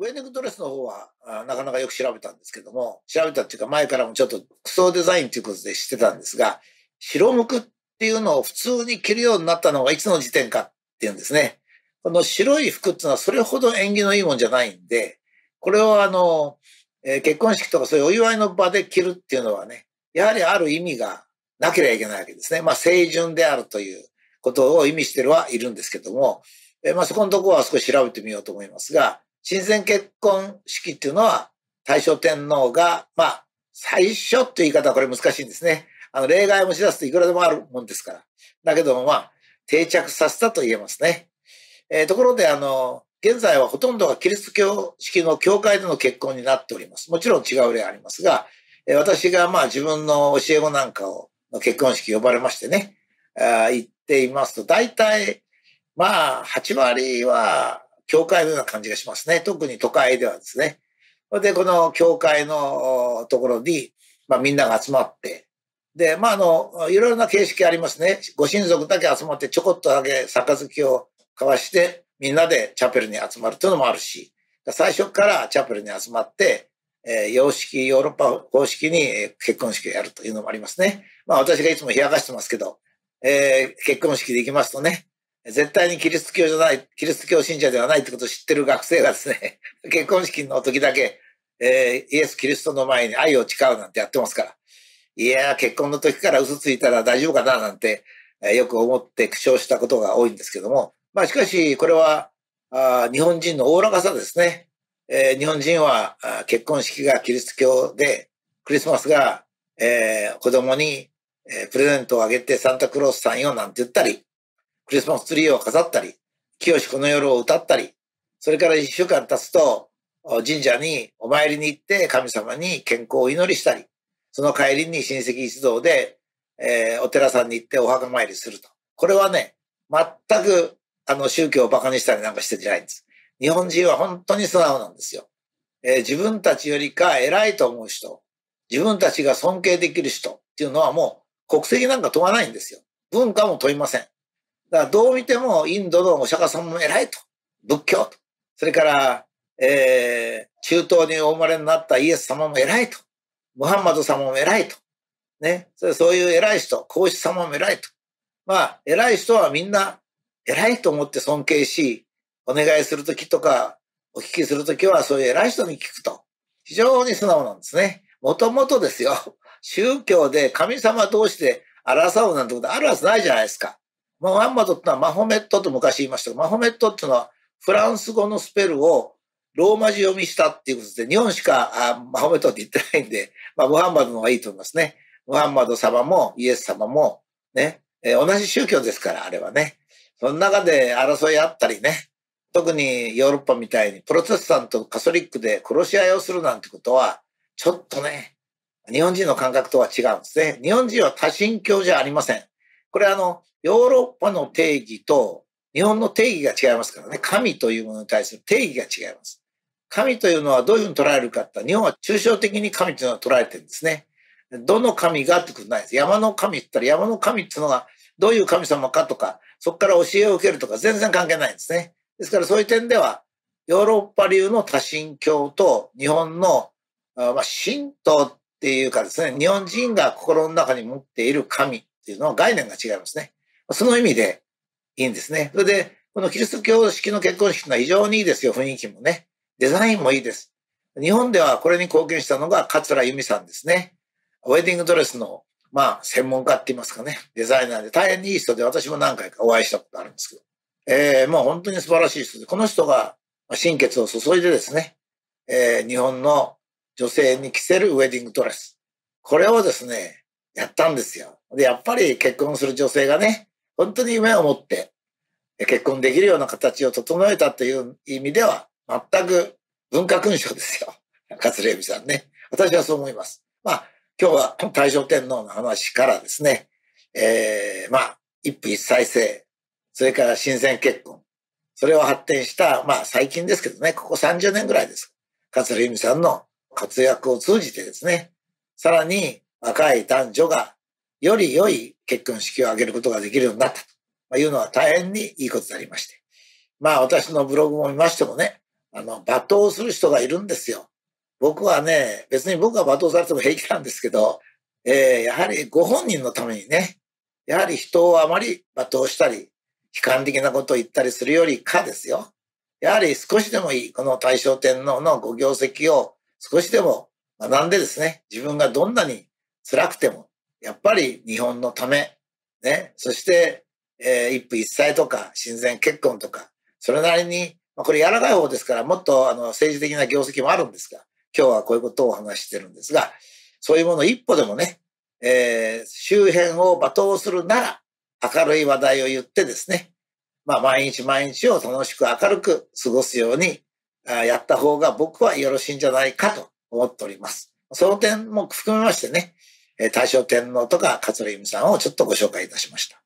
ウェディングドレスの方はあなかなかよく調べたんですけども、調べたっていうか前からもちょっと服装デザインということで知ってたんですが、白むくっていうのを普通に着るようになったのがいつの時点かっていうんですね。この白い服っていうのはそれほど縁起のいいもんじゃないんで、これをあの、えー、結婚式とかそういうお祝いの場で着るっていうのはね、やはりある意味がなければいけないわけですね。まあ、清純であるということを意味してるはいるんですけども、えー、まあ、そこのところは少し調べてみようと思いますが、親善結婚式っていうのは、大正天皇が、まあ、最初っていう言い方はこれ難しいんですね。あの、例外を持ち出すといくらでもあるもんですから。だけども、まあ、定着させたと言えますね。えー、ところで、あの、現在はほとんどがキリスト教式の教会での結婚になっております。もちろん違う例ありますが、えー、私がまあ自分の教え子なんかを結婚式呼ばれましてね、あ言っていますと、大体、まあ、8割は教会のような感じがしますね。特に都会ではですね。で、この教会のところに、まあみんなが集まって、で、まああの、いろいろな形式ありますね。ご親族だけ集まってちょこっとだけ杯を交わして、みんなでチャペルに集まるというのもあるし、最初からチャペルに集まって、えー、洋式、ヨーロッパ方式に結婚式をやるというのもありますね。まあ私がいつも冷やかしてますけど、えー、結婚式で行きますとね、絶対にキリスト教じゃない、キリスト教信者ではないってことを知ってる学生がですね、結婚式の時だけ、えー、イエス・キリストの前に愛を誓うなんてやってますから。いや結婚の時から嘘ついたら大丈夫かななんて、えー、よく思って苦笑したことが多いんですけども、まあしかし、これはあ日本人のおおらかさですね。えー、日本人はあ結婚式がキリスト教で、クリスマスが、えー、子供に、えー、プレゼントをあげてサンタクロースさんよなんて言ったり、クリスマスツリーを飾ったり、清しこの夜を歌ったり、それから一週間経つと、神社にお参りに行って神様に健康を祈りしたり、その帰りに親戚一同で、えー、お寺さんに行ってお墓参りすると。これはね、全くあの、宗教を馬鹿にしたりなんかしてんじゃないんです。日本人は本当に素直なんですよ。えー、自分たちよりか偉いと思う人、自分たちが尊敬できる人っていうのはもう国籍なんか問わないんですよ。文化も問いません。だからどう見てもインドのお釈迦様も偉いと。仏教と。それから、えー、中東にお生まれになったイエス様も偉いと。ムハンマド様も偉いと。ね。そそういう偉い人、皇室様も偉いと。まあ、偉い人はみんな偉いと思って尊敬し、お願いするときとか、お聞きするときはそういう偉い人に聞くと。非常に素直なんですね。もともとですよ。宗教で神様同士で争うなんてことあるはずないじゃないですか。ムハンマドってのはマホメットと昔言いましたがマホメットっていうのはフランス語のスペルをローマ字読みしたっていうことで、日本しかあマホメットって言ってないんで、まあ、ムハンマドの方がいいと思いますね。ムハンマド様もイエス様もね、えー、同じ宗教ですから、あれはね。その中で争いあったりね、特にヨーロッパみたいにプロテスタント、カソリックで殺し合いをするなんてことは、ちょっとね、日本人の感覚とは違うんですね。日本人は多神教じゃありません。これあの、ヨーロッパの定義と日本の定義が違いますからね。神というものに対する定義が違います。神というのはどういうふうに捉えるかって、日本は抽象的に神というのは捉えてるんですね。どの神がってことないです。山の神って言ったら山の神っていうのがどういう神様かとか、そこから教えを受けるとか全然関係ないんですね。ですからそういう点では、ヨーロッパ流の多神教と日本の、まあ、神道っていうかですね、日本人が心の中に持っている神っていうのは概念が違いますね。その意味でいいんですね。それで、このキリスト教式の結婚式のは非常にいいですよ、雰囲気もね。デザインもいいです。日本ではこれに貢献したのが桂由美さんですね。ウェディングドレスのまあ、専門家って言いますかね、デザイナーで大変にいい人で私も何回かお会いしたことあるんですけど、えー、もう本当に素晴らしい人で、この人が心血を注いでですね、えー、日本の女性に着せるウェディングドレス。これをですね、やったんですよ。で、やっぱり結婚する女性がね、本当に夢を持って結婚できるような形を整えたという意味では、全く文化勲章ですよ。桂由美さんね。私はそう思います。まあ、今日は大正天皇の話からですね、えー、まあ、一夫一妻制、それから親善結婚、それを発展した、まあ最近ですけどね、ここ30年ぐらいです。桂由美さんの活躍を通じてですね、さらに若い男女がより良い結婚式を挙げることができるようになったというのは大変にいいことでありまして。まあ私のブログも見ましてもね、あの、罵倒する人がいるんですよ。僕はね、別に僕が罵倒されても平気なんですけど、えー、やはりご本人のためにね、やはり人をあまり罵倒したり、悲観的なことを言ったりするよりかですよ。やはり少しでもいい、この大正天皇のご業績を少しでも学んでですね、自分がどんなに辛くても、やっぱり日本のため、ね、そして、えー、一夫一妻とか親善結婚とか、それなりに、まあ、これ柔らかい方ですから、もっとあの政治的な業績もあるんですが、今日はこういうことをお話ししてるんですが、そういうもの一歩でもね、えー、周辺を罵倒するなら、明るい話題を言ってですね、まあ、毎日毎日を楽しく明るく過ごすようにやった方が僕はよろしいんじゃないかと思っております。その点も含めましてね、大正天皇とか桂由美さんをちょっとご紹介いたしました。